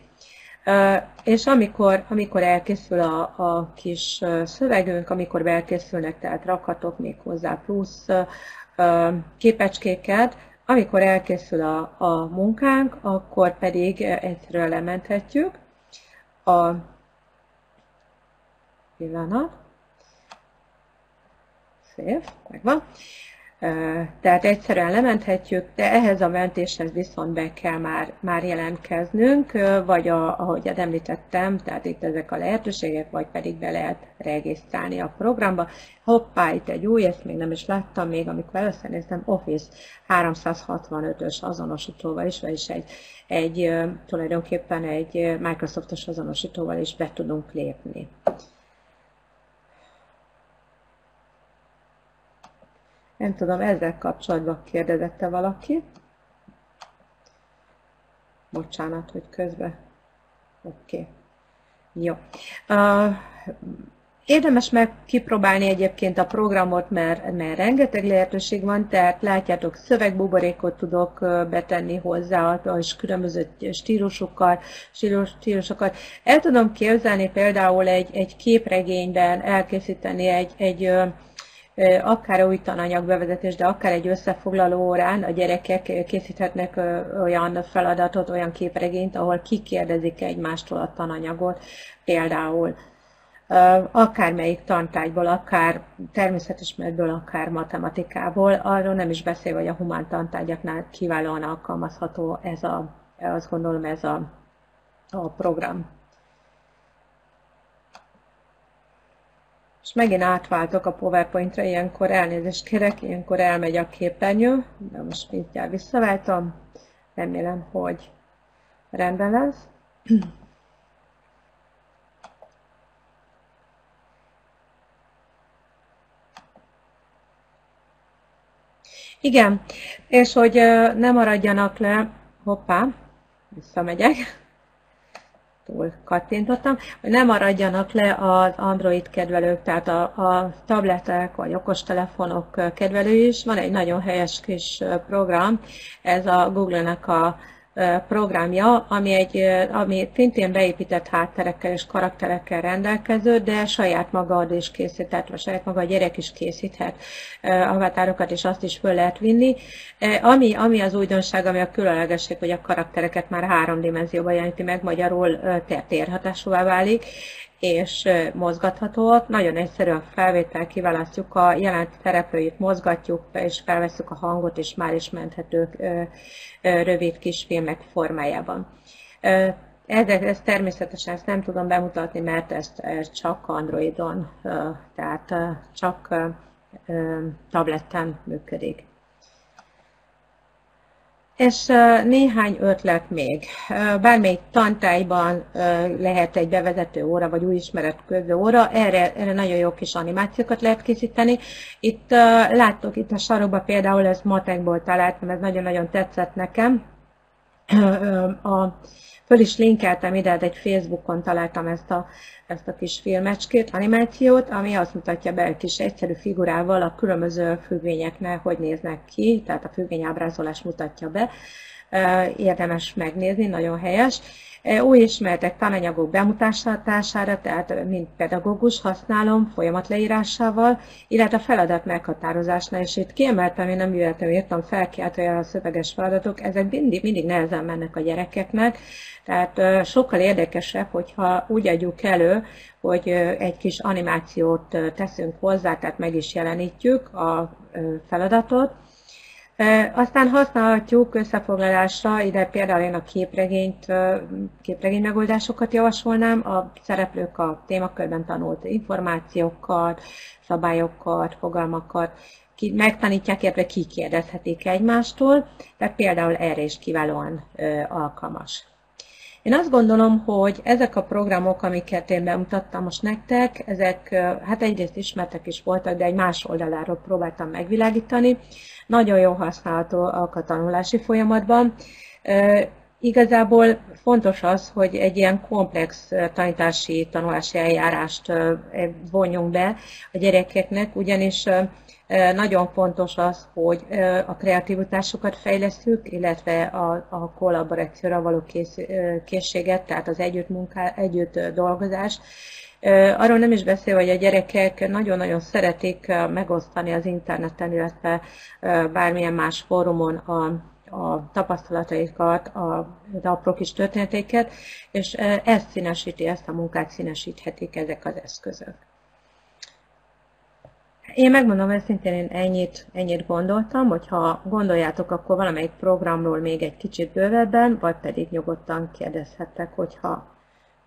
És amikor, amikor elkészül a, a kis szövegünk, amikor elkészülnek, tehát rakhatok még hozzá plusz képecskéket, amikor elkészül a, a munkánk, akkor pedig egyszerűen lementhetjük a pillanat. Szép, megvan. Tehát egyszerűen lementhetjük, de ehhez a mentéshez viszont be kell már, már jelentkeznünk, vagy a, ahogy említettem, tehát itt ezek a lehetőségek, vagy pedig be lehet regisztrálni a programba. Hoppá, itt egy új, ezt még nem is láttam még, amikor először néztem, Office 365-ös azonosítóval is, vagyis egy, egy tulajdonképpen egy Microsoftos azonosítóval is be tudunk lépni. Nem tudom, ezzel kapcsolatban kérdezette valaki. Bocsánat, hogy közben. Oké. Okay. Jó. Uh, Érdemes meg kipróbálni egyébként a programot, mert, mert rengeteg lehetőség van, tehát látjátok, szövegbuborékot tudok betenni hozzá, és különböző stílusokkal, stílusokat. El tudom képzelni például egy, egy képregényben elkészíteni egy, egy akár új tananyag bevezetés, de akár egy összefoglaló órán a gyerekek készíthetnek olyan feladatot, olyan képregényt, ahol kikérdezik egymástól a tananyagot, például akármelyik tantárgyból, akár természetesmértből, akár matematikából, arról nem is beszél, hogy a humán tantárgyaknál kiválóan alkalmazható ez a, azt gondolom ez a, a program. És megint átváltok a PowerPoint-ra, ilyenkor elnézést kérek, ilyenkor elmegy a képernyő, de most mindjárt visszaváltom. Remélem, hogy rendben lesz. Igen, és hogy ne maradjanak le, hoppá, visszamegyek, túl kattintottam, hogy ne maradjanak le az Android kedvelők, tehát a, a tabletek vagy okostelefonok kedvelői is. Van egy nagyon helyes kis program, ez a Google-nek a programja, ami, egy, ami szintén beépített hátterekkel és karakterekkel rendelkező, de saját magad is készíthet, vagy saját maga a gyerek is készíthet avatárokat, és azt is föl lehet vinni. Ami, ami az újdonság, ami a különlegesség, hogy a karaktereket már három dimenzióban jeleníti meg, magyarul térhatásúvá válik, és mozgathatóak. Nagyon egyszerű a felvétel, kiválasztjuk a jelent szereplőit, mozgatjuk, és felveszünk a hangot, és már is menthetők rövid kis filmek formájában. Ezek, ezt természetesen ezt nem tudom bemutatni, mert ezt, ez csak Androidon, tehát csak tableten működik. És néhány ötlet még. Bármelyik tantályban lehet egy bevezető óra, vagy új ismeret köző óra, erre, erre nagyon jó kis animációkat lehet készíteni. Itt láttok itt a sarokban például, ez matekból találtam, ez nagyon-nagyon tetszett nekem. A, föl is linkeltem ide, de egy Facebookon találtam ezt a ezt a kis filmecskét, animációt, ami azt mutatja be egy kis egyszerű figurával a különböző függvényeknek, hogy néznek ki, tehát a függvényábrázolás mutatja be. Érdemes megnézni, nagyon helyes. Új ismeretek tananyagok bemutatására, tehát mint pedagógus használom folyamatleírásával, illetve a feladat meghatározásnál, és itt kiemeltem, én nem jöttem, írtam felkiáltója a szöveges feladatok, ezek mindig, mindig nehezen mennek a gyerekeknek, tehát sokkal érdekesebb, hogyha úgy adjuk elő, hogy egy kis animációt teszünk hozzá, tehát meg is jelenítjük a feladatot, aztán használhatjuk összefoglalásra, ide például én a képregényt, képregény megoldásokat javasolnám, a szereplők a témakörben tanult információkat, szabályokat, fogalmakat, ki, megtanítják, illetve kikérdezhetik egymástól, tehát például erre is kiválóan alkalmas. Én azt gondolom, hogy ezek a programok, amiket én bemutattam most nektek, ezek hát egyrészt ismertek is voltak, de egy más oldaláról próbáltam megvilágítani. Nagyon jó használható a tanulási folyamatban. Igazából fontos az, hogy egy ilyen komplex tanítási, tanulási eljárást vonjunk be a gyerekeknek, ugyanis nagyon fontos az, hogy a kreativitásokat fejlesztjük, illetve a, a kollaborációra való kész, készséget, tehát az együtt, munká, együtt dolgozás. Arról nem is beszél, hogy a gyerekek nagyon-nagyon szeretik megosztani az interneten, illetve bármilyen más fórumon a, a tapasztalataikat, a, az apró kis történeteiket, és ezt színesíti, ezt a munkát színesíthetik ezek az eszközök. Én megmondom őszintén, én ennyit, ennyit gondoltam, hogyha gondoljátok, akkor valamelyik programról még egy kicsit bővebben, vagy pedig nyugodtan kérdezhettek, hogyha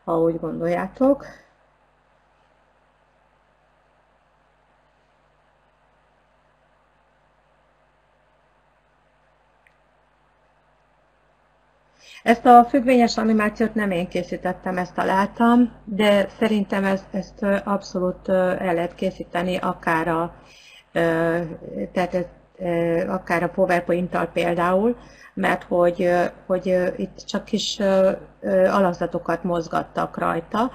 ha úgy gondoljátok. Ezt a függvényes animációt nem én készítettem, ezt találtam, de szerintem ezt, ezt abszolút el lehet készíteni, akár a, tehát akár a PowerPoint-tal például, mert hogy, hogy itt csak kis alakzatokat mozgattak rajta.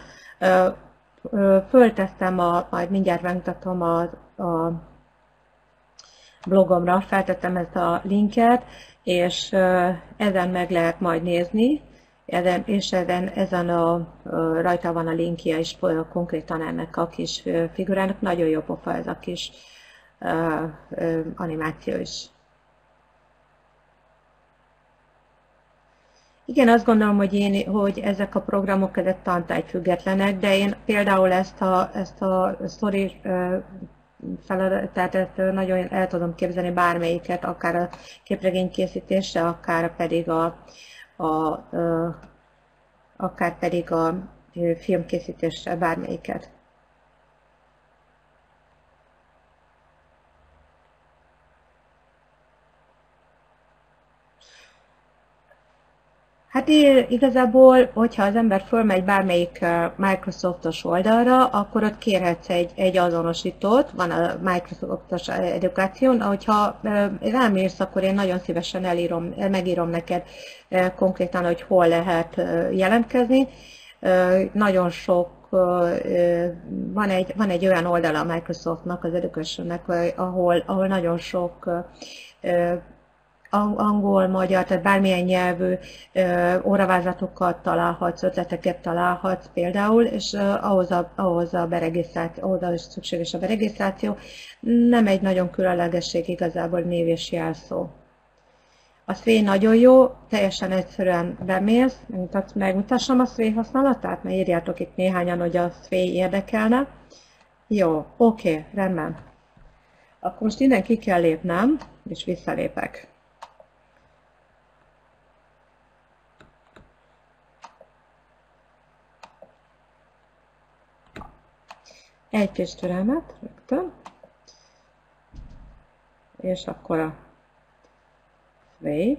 Föltesztem, a, majd mindjárt megmutatom a, a blogomra, feltettem ezt a linket, és ezen meg lehet majd nézni, ezen, és ezen, ezen a, rajta van a linkje is konkrétan ennek a kis figurának. Nagyon jó pofa ez a kis animáció is. Igen, azt gondolom, hogy, én, hogy ezek a programok ezek tantárgy függetlenek, de én például ezt a, ezt a story feladat, tehát ezt nagyon el tudom képzelni bármelyiket, akár a képregény készítésre, akár pedig a, a, a akár pedig a filmkészítésre, bármelyiket. Hát igazából, hogyha az ember fölmegy bármelyik Microsoftos oldalra, akkor ott kérhetsz egy, egy azonosítót, van a Microsoftos edukáción, hogyha rám akkor én nagyon szívesen elírom, megírom neked konkrétan, hogy hol lehet jelentkezni. Nagyon sok van egy, van egy olyan oldala a Microsoftnak, az Educationnek, ahol, ahol nagyon sok angol, magyar, tehát bármilyen nyelvű óravázlatokat találhatsz, ötleteket találhatsz például, és ahhoz a, ahhoz a beregisztráció, ahhoz is szükséges a beregisztráció. Nem egy nagyon különlegesség igazából név és jelszó. A szvé nagyon jó, teljesen egyszerűen bemész, megmutassam a szvé használatát, mert írjátok itt néhányan, hogy a szvé érdekelne. Jó, oké, rendben. Akkor most innen ki kell lépnem, és visszalépek. Egy kis türelmet rögtön, és akkor a sway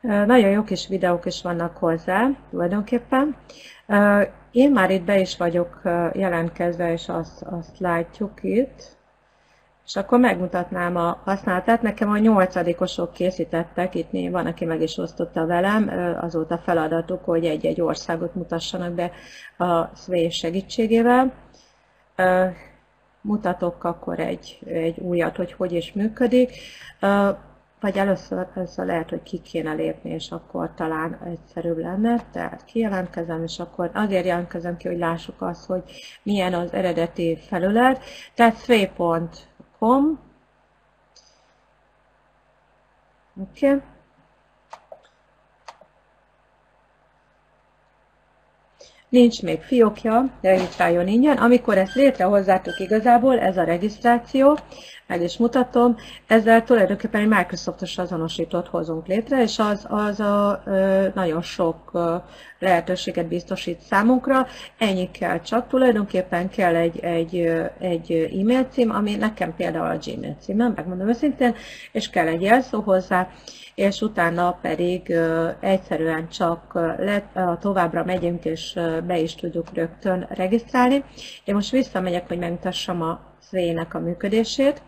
Nagyon jó kis videók is vannak hozzá, tulajdonképpen. Én már itt be is vagyok jelentkezve, és azt, azt látjuk itt. És akkor megmutatnám a használatát. Nekem a nyolcadikosok készítettek, itt van, aki meg is osztotta velem, azóta feladatuk, hogy egy-egy országot mutassanak be a Sway segítségével. Mutatok akkor egy, egy újat, hogy hogy is működik. Vagy először, először lehet, hogy ki kéne lépni, és akkor talán egyszerűbb lenne. Tehát kijelentkezem, és akkor azért jelentkezem ki, hogy lássuk azt, hogy milyen az eredeti felület. Tehát sway.com Oké. Okay. nincs még fiókja, regisztráljon ingyen. Amikor ezt létrehozzátok igazából, ez a regisztráció, meg is mutatom, ezzel tulajdonképpen egy Microsoftos azonosítót hozunk létre, és az, az a, nagyon sok lehetőséget biztosít számunkra. Ennyi kell csak, tulajdonképpen kell egy, egy, egy e-mail cím, ami nekem például a Gmail címem, megmondom őszintén, és kell egy jelszó hozzá, és utána pedig egyszerűen csak le, továbbra megyünk, és be is tudjuk rögtön regisztrálni. Én most visszamegyek, hogy megmutassam a szének a működését.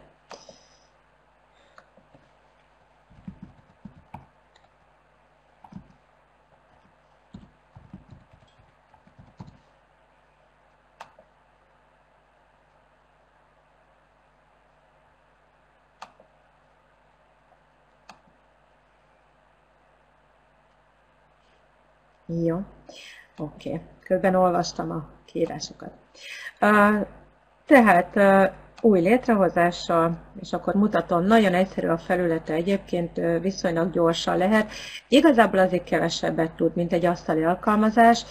Jó, oké. Okay. Közben olvastam a kiírásokat. Uh, tehát uh, új létrehozással, és akkor mutatom, nagyon egyszerű a felülete egyébként, viszonylag gyorsan lehet. Igazából azért kevesebbet tud, mint egy asztali alkalmazás.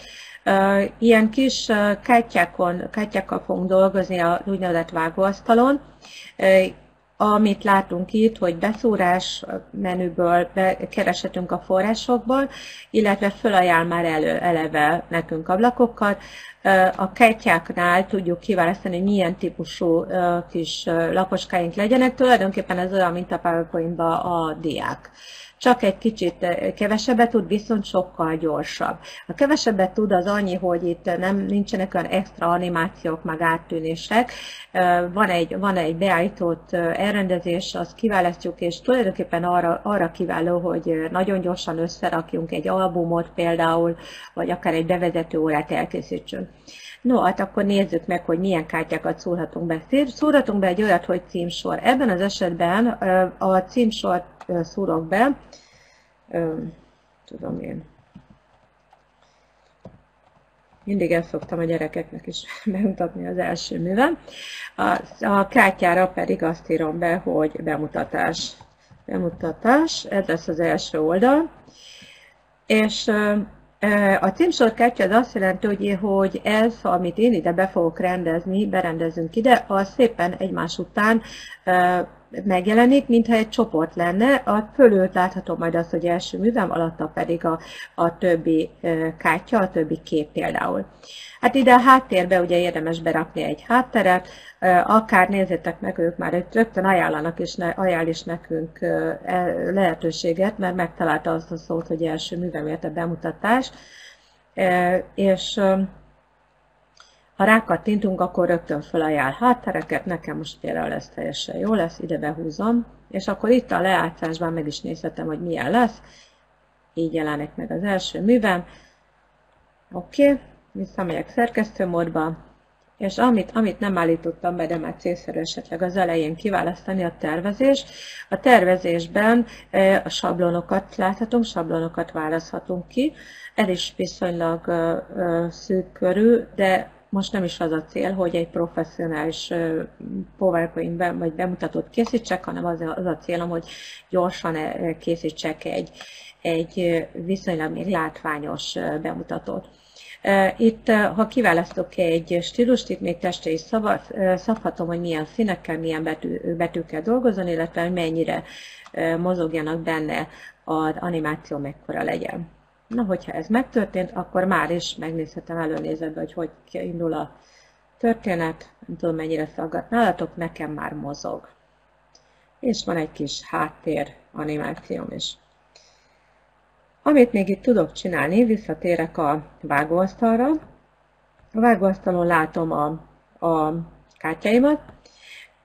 Ilyen kis kártyákon, kártyákkal fogunk dolgozni a úgynevezett vágóasztalon amit látunk itt, hogy beszúrás menüből kereshetünk a forrásokból, illetve fölajánl már elő, eleve nekünk ablakokat. A kártyáknál tudjuk kiválasztani, hogy milyen típusú kis laposkáink legyenek. Tulajdonképpen ez olyan, mint a powerpoint a diák csak egy kicsit eh, kevesebbet tud, viszont sokkal gyorsabb. A kevesebbet tud az annyi, hogy itt nem nincsenek olyan extra animációk, meg áttűnések. Eh, van egy, van egy beállított eh, elrendezés, azt kiválasztjuk, és tulajdonképpen arra, arra kiváló, hogy nagyon gyorsan összerakjunk egy albumot például, vagy akár egy bevezető órát elkészítsünk. No, hát akkor nézzük meg, hogy milyen kártyákat szúrhatunk be. Szúrhatunk be egy olyat, hogy címsor. Ebben az esetben a címsort szúrok be, tudom én, mindig ezt szoktam a gyerekeknek is bemutatni az első művel. A, a kártyára pedig azt írom be, hogy bemutatás. Bemutatás, ez lesz az első oldal. És a címsorkártya az azt jelenti, hogy ez, amit én ide be fogok rendezni, berendezünk ide, az szépen egymás után megjelenik, mintha egy csoport lenne, a fölött látható majd azt, hogy első művem, alatta pedig a, a többi kártya, a többi kép például. Hát ide a háttérbe ugye érdemes berakni egy hátteret, akár nézzétek meg, ők már rögtön ajánlanak ne, ajánl is nekünk e, lehetőséget, mert megtalálta azt a szót, hogy első művemért a bemutatás, és ha rákattintunk, akkor rögtön felajánl háttereket, nekem most például ez teljesen jó lesz, ide behúzom, és akkor itt a leátszásban meg is nézhetem, hogy milyen lesz. Így jelenik meg az első művem. Oké, okay. visszamegyek szerkesztőmódba, és amit, amit nem állítottam be, de már célszerű esetleg az elején kiválasztani a tervezés. A tervezésben a sablonokat láthatunk, sablonokat választhatunk ki. Ez is viszonylag szűk körül, de most nem is az a cél, hogy egy professzionális PowerPoint vagy bemutatót készítsek, hanem az a, az a célom, hogy gyorsan készítsek egy, egy viszonylag még látványos bemutatót. Itt, ha kiválasztok egy stílust, itt még testre is szabhatom, hogy milyen színekkel, milyen betű, betűkkel dolgozom, illetve mennyire mozogjanak benne az animáció, mekkora legyen. Na, hogyha ez megtörtént, akkor már is megnézhetem előnézetbe, hogy hogy indul a történet. Nem tudom, mennyire szaggat nálatok, nekem már mozog. És van egy kis háttér animációm is. Amit még itt tudok csinálni, visszatérek a vágóasztalra. A vágóasztalon látom a, a kártyáimat,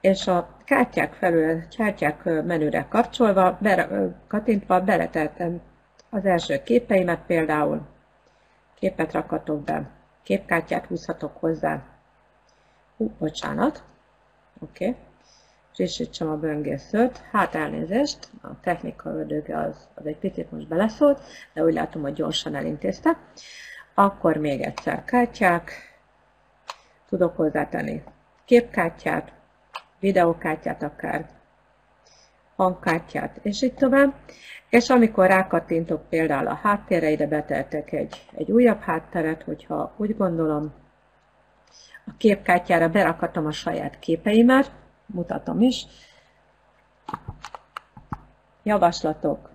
és a kártyák felül, kártyák menüre kapcsolva, be, kattintva beletettem az első képeimet például, képet rakhatok be, képkártyát húzhatok hozzá. Hú, bocsánat, oké. Okay. Frissítsem a böngészőt. Hát elnézést, a technika ördöge az, az egy picit most beleszólt, de úgy látom, hogy gyorsan elintézte. Akkor még egyszer kártyák, tudok hozzátenni képkártyát, videókártyát akár, hangkártyát, és így tovább. És amikor rákattintok például a háttérre, ide beteltek egy, egy újabb hátteret, hogyha úgy gondolom, a képkártyára berakatom a saját képeimet, mutatom is. Javaslatok,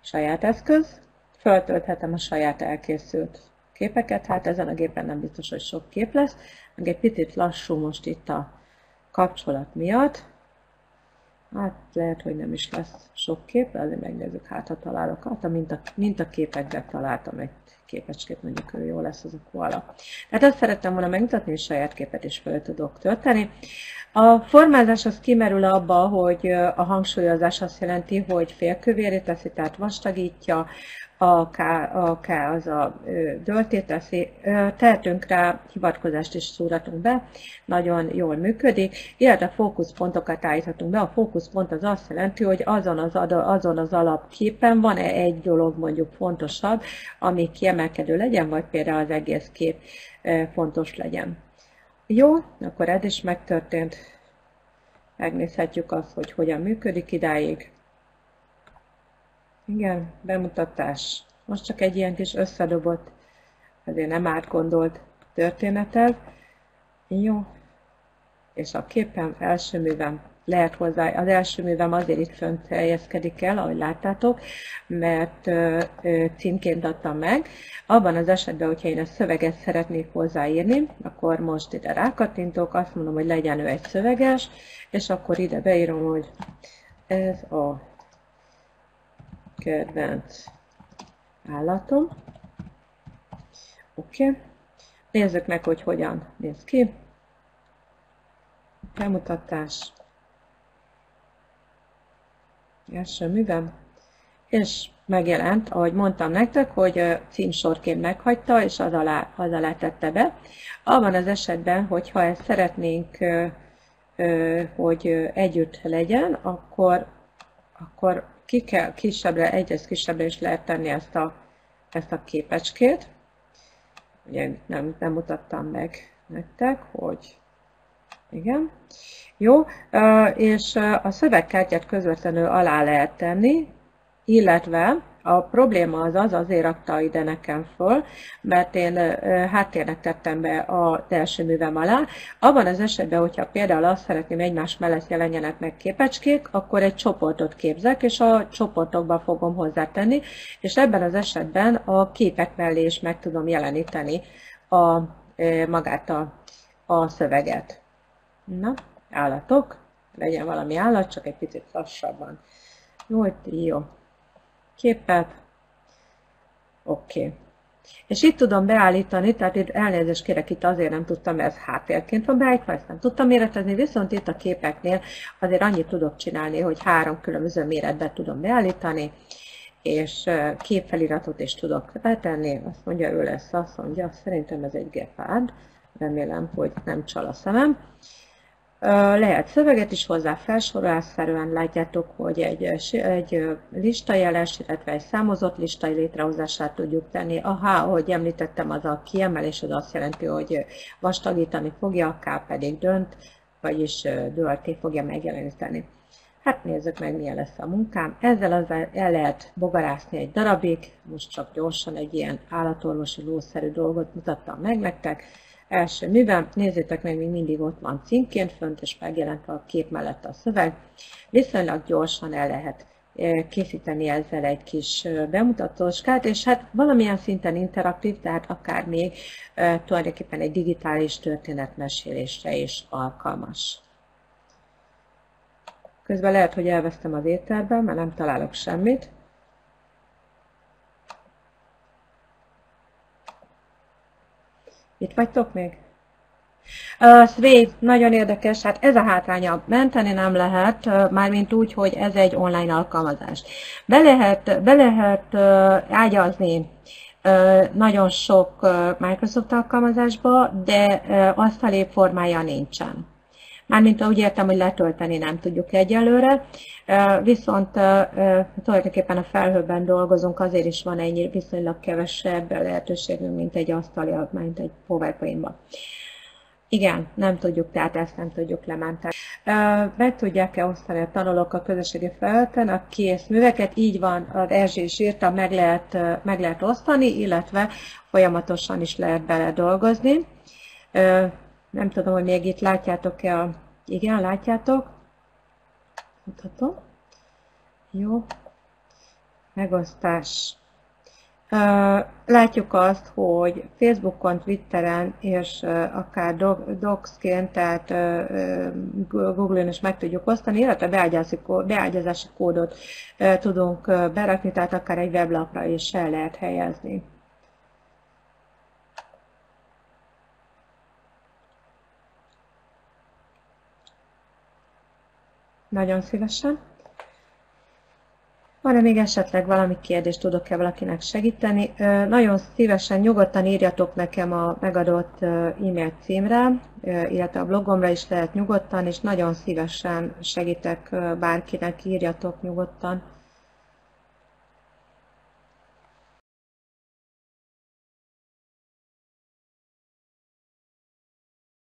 saját eszköz, föltölthetem a saját elkészült képeket, hát ezen a gépen nem biztos, hogy sok kép lesz, meg egy picit lassú most itt a kapcsolat miatt, Hát lehet, hogy nem is lesz sok kép, azért megnézzük, hát ha találok. Hát a minta, mintaképekbe találtam egy képecskét, mondjuk ő jó lesz az a koala. Tehát azt szerettem volna megmutatni, hogy saját képet is fel tudok tölteni. A formázás az kimerül abba, hogy a hangsúlyozás azt jelenti, hogy félkövéré teszi, tehát vastagítja, a K, a K az a döltét tehetünk rá hivatkozást is szóratunk be, nagyon jól működik, illetve fókuszpontokat állíthatunk be. A fókuszpont az azt jelenti, hogy azon az, azon az alapképen van-e egy dolog mondjuk fontosabb, ami kiemelkedő legyen, vagy például az egész kép fontos legyen. Jó, akkor ez is megtörtént. Megnézhetjük azt, hogy hogyan működik idáig. Igen, bemutatás. Most csak egy ilyen kis összedobott, azért nem átgondolt történetet. Jó. És a képem első művem lehet hozzá, az első művem azért itt fönt helyezkedik el, ahogy láttátok, mert címként adtam meg. Abban az esetben, hogyha én a szöveget szeretnék hozzáírni, akkor most ide rákattintok, azt mondom, hogy legyen ő egy szöveges, és akkor ide beírom, hogy ez a kedvenc állatom. Oké. Okay. Nézzük meg, hogy hogyan néz ki. Bemutatás. Első művem. És megjelent, ahogy mondtam nektek, hogy címsorként meghagyta, és az alá, az alá tette be. Abban az esetben, hogyha ezt szeretnénk, hogy együtt legyen, akkor, akkor ki kell kisebbre, egyes kisebbre is lehet tenni ezt a, ezt a képecskét. Ugye nem, nem mutattam meg nektek, hogy igen. Jó, és a szövegkártyát közvetlenül alá lehet tenni, illetve a probléma az az, azért rakta ide nekem föl, mert én háttérnek tettem be a első művem alá. Abban az esetben, hogyha például azt szeretném egymás mellett jelenjenek meg képecskék, akkor egy csoportot képzek, és a csoportokba fogom hozzátenni, és ebben az esetben a képek mellé is meg tudom jeleníteni a, magát a, a szöveget. Na, állatok, legyen valami állat, csak egy picit lassabban. Jó, jó képet. Oké. Okay. És itt tudom beállítani, tehát itt elnézést kérek, itt azért nem tudtam, mert ez háttérként van beállítva, ezt nem tudtam méretezni, viszont itt a képeknél azért annyit tudok csinálni, hogy három különböző méretben tudom beállítani, és képfeliratot is tudok betenni, azt mondja, ő lesz, azt mondja, szerintem ez egy gepárd, remélem, hogy nem csal a szemem. Lehet szöveget is hozzá felsorolásszerűen látjátok, hogy egy, egy listajeles, illetve egy számozott lista létrehozását tudjuk tenni. A H, ahogy említettem, az a kiemelés, az azt jelenti, hogy vastagítani fogja, a K pedig dönt, vagyis dölté fogja megjeleníteni. Hát nézzük meg, milyen lesz a munkám. Ezzel az el lehet bogarászni egy darabig, most csak gyorsan egy ilyen állatorvosi lószerű dolgot mutattam meg nektek első művel. Nézzétek meg, még mindig ott van címként fönt, és megjelent a kép mellett a szöveg. Viszonylag gyorsan el lehet eh, készíteni ezzel egy kis eh, bemutatóskát, és hát valamilyen szinten interaktív, tehát akár még eh, tulajdonképpen egy digitális történetmesélésre is alkalmas. Közben lehet, hogy elvesztem az ételben, mert nem találok semmit. Itt vagytok még? Uh, nagyon érdekes, hát ez a hátránya. Menteni nem lehet, uh, mármint úgy, hogy ez egy online alkalmazás. Be lehet, be lehet ágyazni nagyon sok Microsoft alkalmazásba, de asztali formája nincsen. Mármint úgy értem, hogy letölteni nem tudjuk egyelőre, viszont tulajdonképpen a felhőben dolgozunk, azért is van ennyi viszonylag kevesebb lehetőségünk, mint egy asztali, mint egy powerpoint -ba. Igen, nem tudjuk, tehát ezt nem tudjuk lementeni. Meg tudják-e osztani a tanulók a közösségi felületen a kész műveket, így van, az Erzsé is írta, meg lehet, meg lehet osztani, illetve folyamatosan is lehet bele dolgozni. Nem tudom, hogy még itt látjátok-e a... Igen, látjátok? Mutatom. Jó. Megosztás. Látjuk azt, hogy Facebookon, Twitteren és akár Docsként, tehát Google-on is meg tudjuk osztani, illetve beágyazási kódot tudunk berakni, tehát akár egy weblapra is el lehet helyezni. Nagyon szívesen. Van-e még esetleg valami kérdést, tudok-e valakinek segíteni? Nagyon szívesen, nyugodtan írjatok nekem a megadott e-mail címre, illetve a blogomra is lehet nyugodtan, és nagyon szívesen segítek bárkinek, írjatok nyugodtan.